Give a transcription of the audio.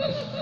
you